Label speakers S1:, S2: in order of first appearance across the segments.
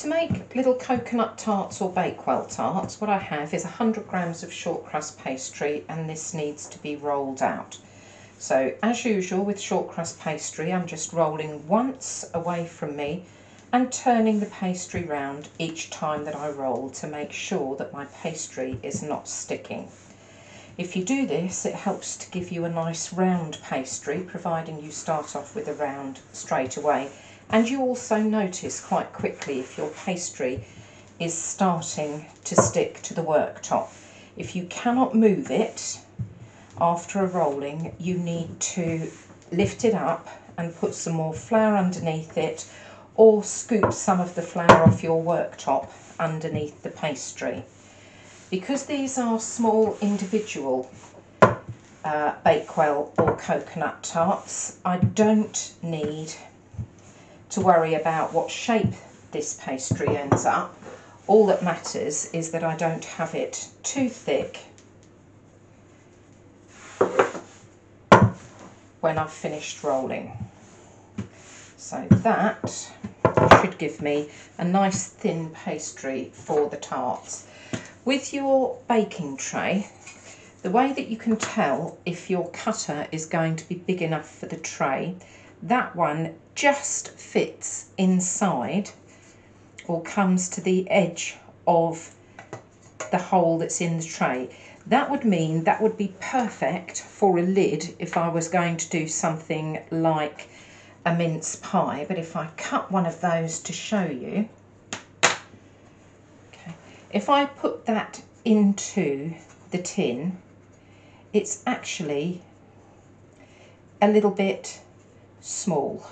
S1: To make little coconut tarts or bakewell tarts, what I have is 100 grams of short crust pastry and this needs to be rolled out. So as usual with short crust pastry, I'm just rolling once away from me and turning the pastry round each time that I roll to make sure that my pastry is not sticking. If you do this, it helps to give you a nice round pastry, providing you start off with a round straight away. And you also notice quite quickly if your pastry is starting to stick to the worktop. If you cannot move it after a rolling, you need to lift it up and put some more flour underneath it or scoop some of the flour off your worktop underneath the pastry. Because these are small individual uh, Bakewell or coconut tarts, I don't need to worry about what shape this pastry ends up. All that matters is that I don't have it too thick when I've finished rolling. So that should give me a nice thin pastry for the tarts. With your baking tray, the way that you can tell if your cutter is going to be big enough for the tray, that one just fits inside or comes to the edge of the hole that's in the tray. That would mean that would be perfect for a lid if I was going to do something like a mince pie. But if I cut one of those to show you, if I put that into the tin, it's actually a little bit small.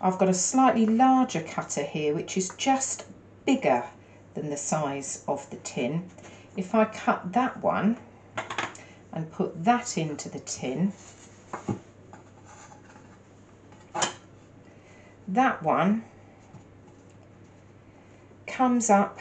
S1: I've got a slightly larger cutter here which is just bigger than the size of the tin. If I cut that one and put that into the tin, that one comes up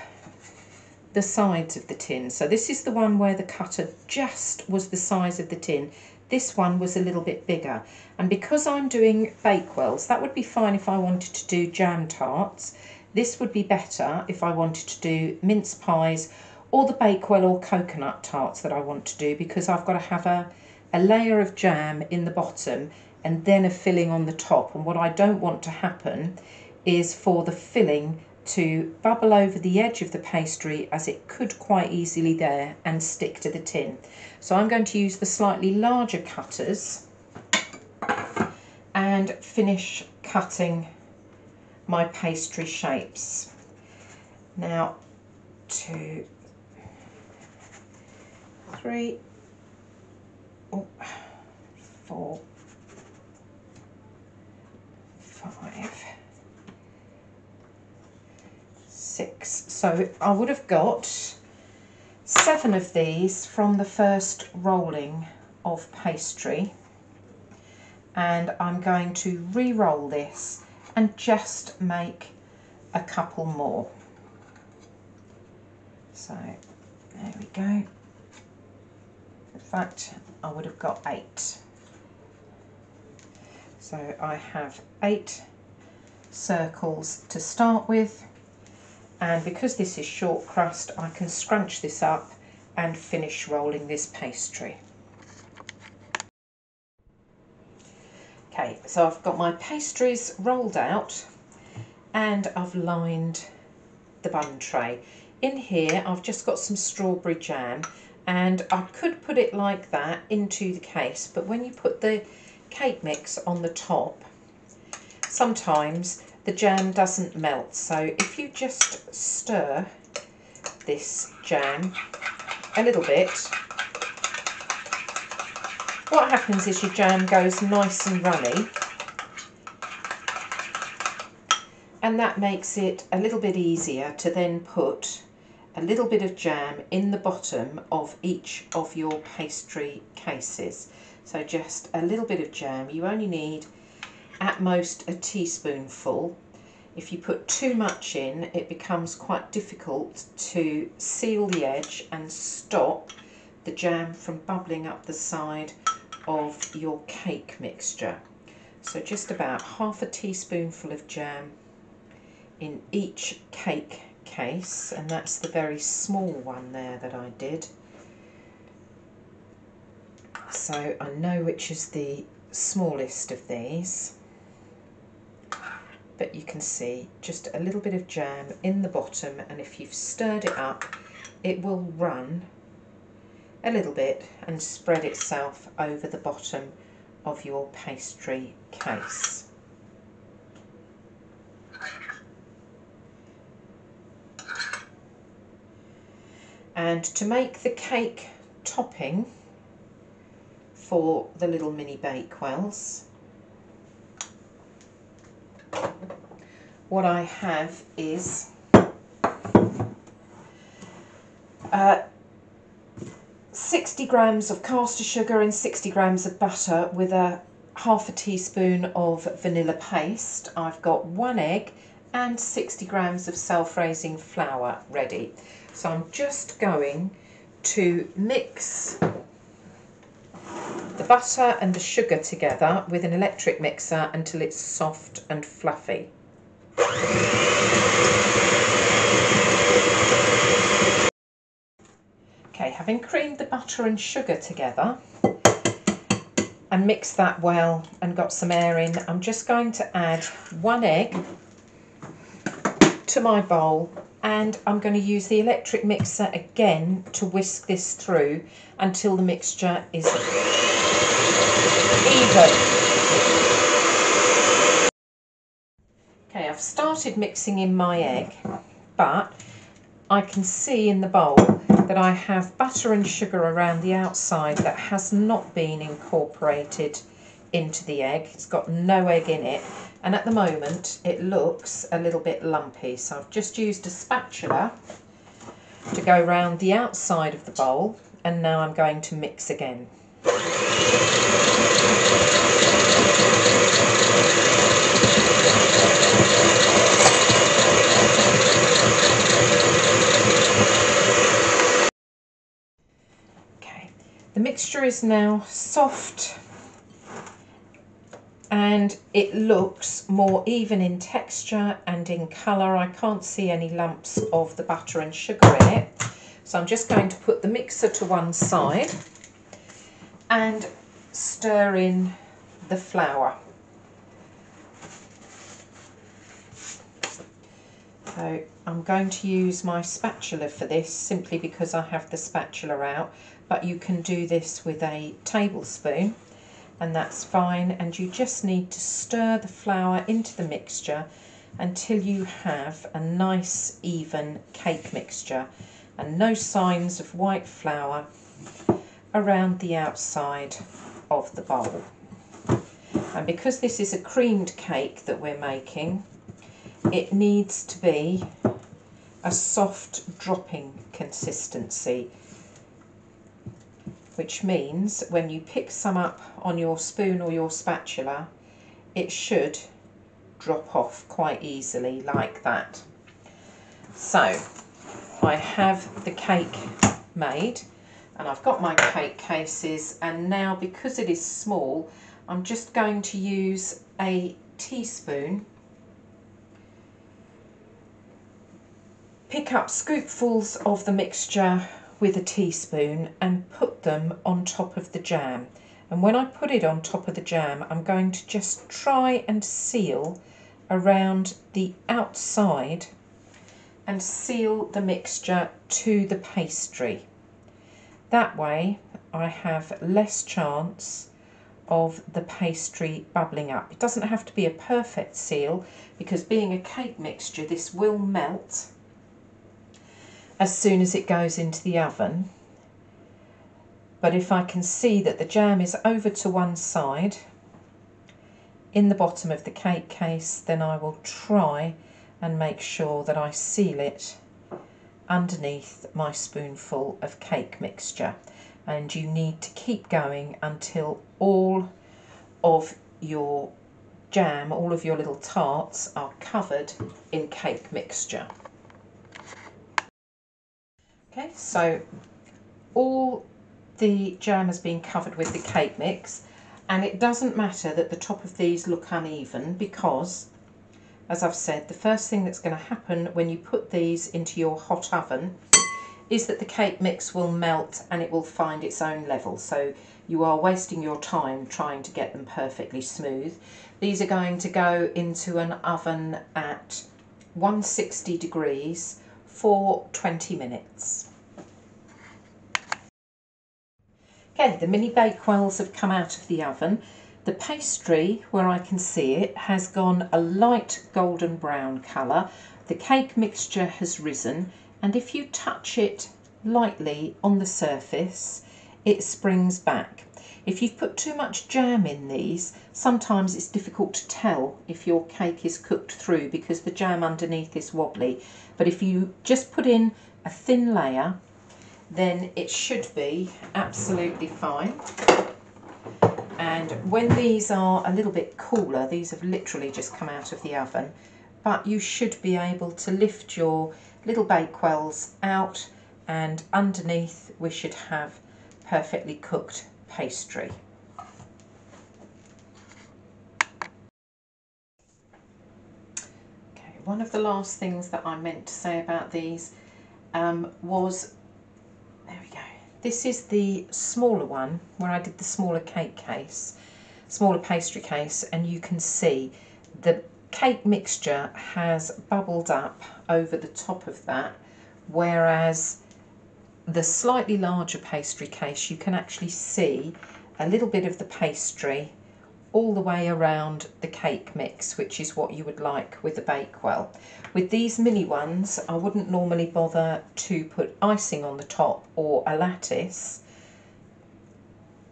S1: the sides of the tin. So this is the one where the cutter just was the size of the tin. This one was a little bit bigger. And because I'm doing bakewells, that would be fine if I wanted to do jam tarts. This would be better if I wanted to do mince pies or the bakewell or coconut tarts that I want to do because I've got to have a, a layer of jam in the bottom and then a filling on the top. And what I don't want to happen is for the filling to bubble over the edge of the pastry as it could quite easily there and stick to the tin. So I'm going to use the slightly larger cutters and finish cutting my pastry shapes. Now two, three, oh, four, five, six. So I would have got seven of these from the first rolling of pastry and I'm going to re-roll this and just make a couple more. So there we go. In fact, I would have got eight. So I have eight circles to start with and because this is short crust I can scrunch this up and finish rolling this pastry. Okay, so I've got my pastries rolled out and I've lined the bun tray. In here I've just got some strawberry jam and I could put it like that into the case but when you put the cake mix on the top sometimes the jam doesn't melt. So if you just stir this jam a little bit, what happens is your jam goes nice and runny and that makes it a little bit easier to then put a little bit of jam in the bottom of each of your pastry cases. So just a little bit of jam. You only need at most a teaspoonful. If you put too much in, it becomes quite difficult to seal the edge and stop the jam from bubbling up the side of your cake mixture. So just about half a teaspoonful of jam in each cake case and that's the very small one there that I did. So I know which is the smallest of these but you can see just a little bit of jam in the bottom and if you've stirred it up it will run a little bit and spread itself over the bottom of your pastry case. And to make the cake topping for the little mini bakewells, what I have is uh, 60 grams of caster sugar and 60 grams of butter with a half a teaspoon of vanilla paste. I've got one egg and 60 grams of self-raising flour ready. So I'm just going to mix the butter and the sugar together with an electric mixer until it's soft and fluffy. Okay, having creamed the butter and sugar together and mixed that well and got some air in, I'm just going to add one egg to my bowl and I'm going to use the electric mixer again to whisk this through until the mixture is even. Okay, I've started mixing in my egg, but I can see in the bowl that I have butter and sugar around the outside that has not been incorporated into the egg. It's got no egg in it and at the moment it looks a little bit lumpy. So I've just used a spatula to go around the outside of the bowl and now I'm going to mix again. Okay, the mixture is now soft and it looks more even in texture and in colour. I can't see any lumps of the butter and sugar in it. So I'm just going to put the mixer to one side and stir in the flour. So I'm going to use my spatula for this simply because I have the spatula out, but you can do this with a tablespoon and that's fine and you just need to stir the flour into the mixture until you have a nice even cake mixture and no signs of white flour around the outside of the bowl. And because this is a creamed cake that we're making, it needs to be a soft dropping consistency which means when you pick some up on your spoon or your spatula, it should drop off quite easily like that. So I have the cake made and I've got my cake cases and now because it is small I'm just going to use a teaspoon pick up scoopfuls of the mixture with a teaspoon and put them on top of the jam. And when I put it on top of the jam, I'm going to just try and seal around the outside and seal the mixture to the pastry. That way I have less chance of the pastry bubbling up. It doesn't have to be a perfect seal because being a cake mixture this will melt as soon as it goes into the oven. But if I can see that the jam is over to one side in the bottom of the cake case, then I will try and make sure that I seal it underneath my spoonful of cake mixture. And you need to keep going until all of your jam, all of your little tarts are covered in cake mixture. Okay, so all the jam has been covered with the cake mix And it doesn't matter that the top of these look uneven because, as I've said, the first thing that's going to happen when you put these into your hot oven is that the cake mix will melt and it will find its own level. So you are wasting your time trying to get them perfectly smooth. These are going to go into an oven at 160 degrees for 20 minutes. Okay, the mini bakewells have come out of the oven. The pastry, where I can see it, has gone a light golden brown colour. The cake mixture has risen and if you touch it lightly on the surface, it springs back. If you've put too much jam in these, sometimes it's difficult to tell if your cake is cooked through because the jam underneath is wobbly. But if you just put in a thin layer, then it should be absolutely fine. And when these are a little bit cooler, these have literally just come out of the oven, but you should be able to lift your little bakewells out and underneath we should have perfectly cooked pastry. Okay, one of the last things that I meant to say about these um, was, there we go, this is the smaller one where I did the smaller cake case, smaller pastry case and you can see the cake mixture has bubbled up over the top of that whereas the slightly larger pastry case you can actually see a little bit of the pastry all the way around the cake mix which is what you would like with the bakewell. With these mini ones I wouldn't normally bother to put icing on the top or a lattice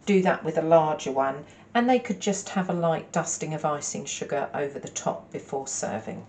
S1: do that with a larger one and they could just have a light dusting of icing sugar over the top before serving.